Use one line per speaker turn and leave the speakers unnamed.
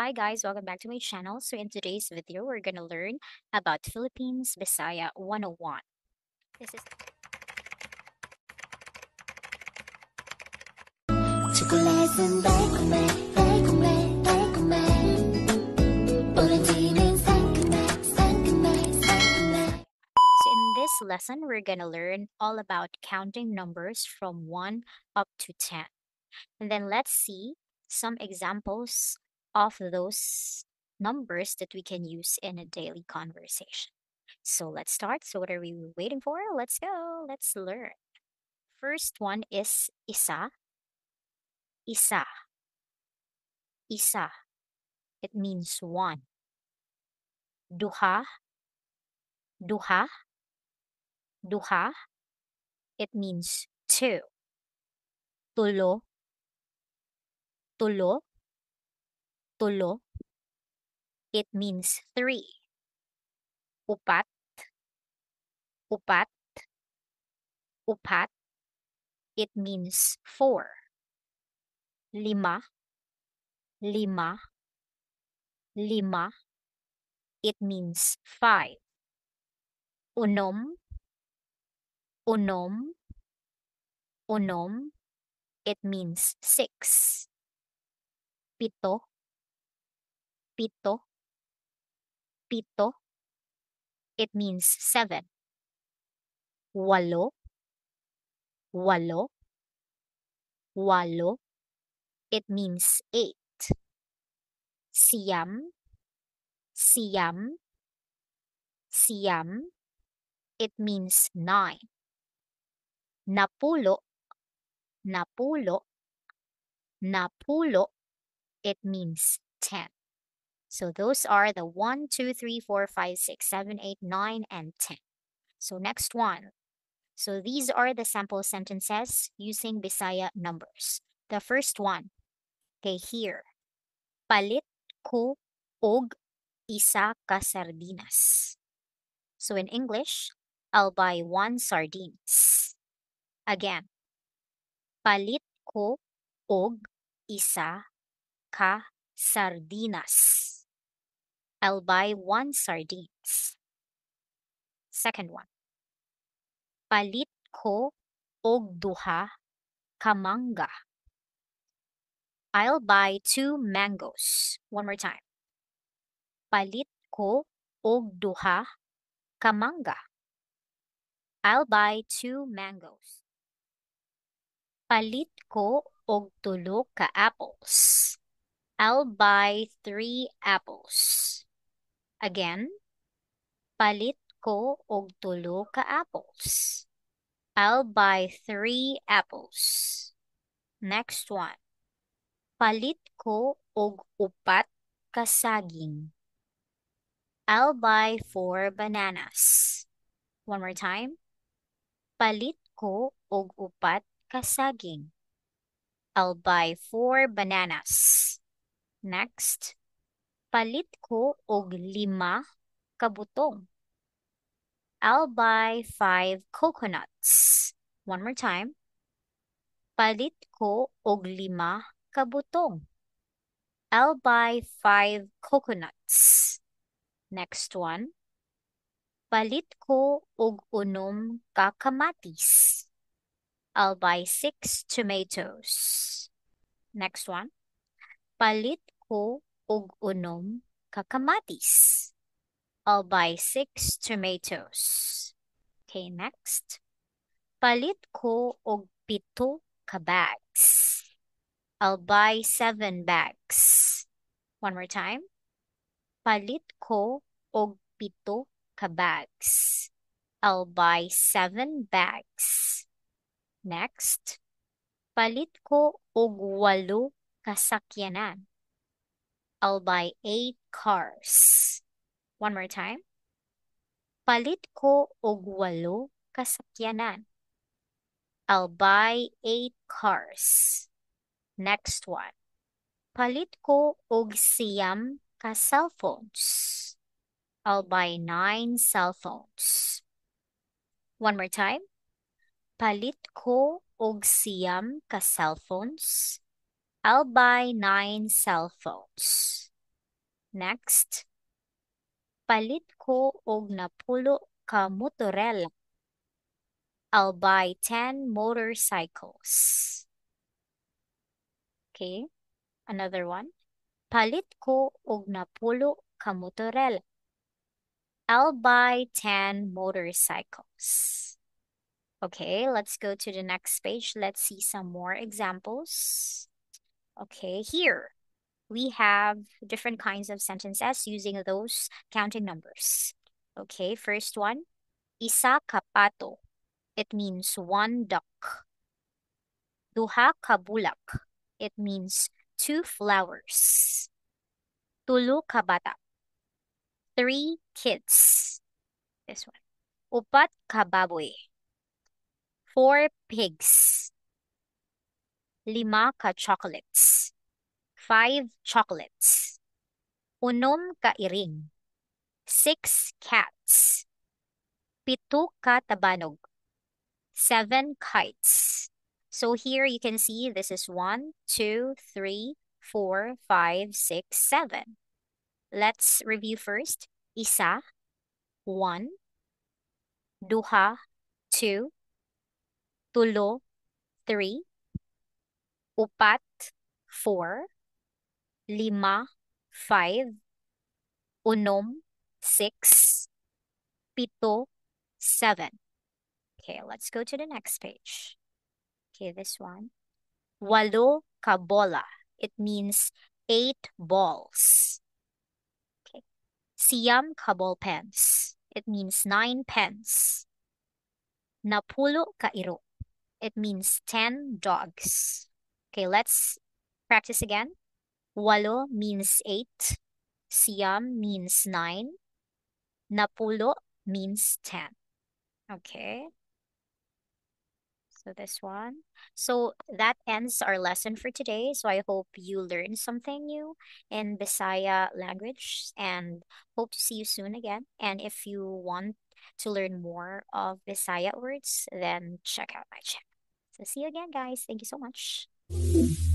Hi guys, welcome back to my channel. So in today's video, we're gonna learn about Philippines Bisaya 101. This is
초콜릿은 달콤해 달콤해 달콤해 오렌지는 상큼해 상큼해 상큼해
so in this lesson, we're gonna learn all about counting numbers from 1 up to 10. And then let's see some examples of those numbers that we can use in a daily conversation. So let's start. So what are we waiting for? Let's go. Let's learn. First one is isa. Isa. Isa. It means one. Duha. Duha. Duha. It means two. Tulo. Tulo. Tulo. It means three. Upat. Upat. Upat. It means four. Lima. Lima. Lima. It means five. Unom. Unom. Unom. It means six. Pito. Pito. Pito. It means seven. Walo. Walo. Walo. It means eight. Siam. Siam. Siam. It means nine. Napulo. Napulo. Napulo. It means ten. So those are the 1, 2, 3, 4, 5, 6, 7, 8, 9, and 10. So next one. So these are the sample sentences using Bisaya numbers. The first one. Okay, here. Palit ko og isa ka sardinas. So in English, I'll buy one sardines. Again. Palit ko og isa ka sardinas. I'll buy one sardines. Second one. Palit ko og duha ka mangga. I'll buy two mangoes. One more time. Palit ko og duha ka mangga. I'll buy two mangoes. Palit ko og tulo ka apples. I'll buy three apples. Again, palit ko og tulo ka apples. I'll buy three apples. Next one. Palit ko og upat ka saging. I'll buy four bananas. One more time. Palit ko og upat ka saging. I'll buy four bananas. Next. Palit ko og lima ka butong. I'll buy five coconuts. One more time. Palit ko og lima ka butong. I'll buy five coconuts. Next one. Palit ko og unom ka kamatis. I'll buy six tomatoes. Next one. Palit ko og unom ka kamatis. I'll buy six tomatoes. Okay, next. Palit ko og pito ka bags. I'll buy seven bags. One more time. Palit ko og pito ka bags. I'll buy seven bags. Next. Palit ko og walo ka sakyanan. I'll buy eight cars. One more time. Palit ko og walo ka sakyanan. I'll buy eight cars. Next one. Palit ko og siyam ka cellphones. I'll buy nine cell phones. One more time. Palit ko og siyam ka cellphones. I'll buy nine cell phones. Next, palit ko og napulo ka motorela. I'll buy 10 motorcycles. Okay, another one. Palit ko og napulo ka motorela. I'll buy 10 motorcycles. Okay, let's go to the next page. Let's see some more examples. Okay, here we have different kinds of sentences using those counting numbers. Okay, first one, isa kapato. It means one duck. Duha kabulak. It means two flowers. Tulo ka bata. Three kids. This one. Upat ka baboy. Four pigs. Lima ka chocolates. Five chocolates. Unom ka iring. Six cats. Pito ka tabanog. Seven kites. So here you can see this is one, two, three, four, five, six, seven. Let's review first. Isa, one. Duha, two. Tulo, three. Upat, four. Lima, five. Unom, six. Pito, seven. Okay, let's go to the next page. Okay, this one. Walo kabola. It means eight balls. Okay. Siyam ka ball pens. It means nine pens. Napulo ka iro. It means ten dogs. Okay, let's practice again. Walo means eight. Siyam means nine. Napulo means ten. Okay. So this one. So that ends our lesson for today. So I hope you learned something new in Bisaya language and hope to see you soon again. And if you want to learn more of Bisaya words, then check out my channel. So see you again, guys. Thank you so much. Mm-hmm.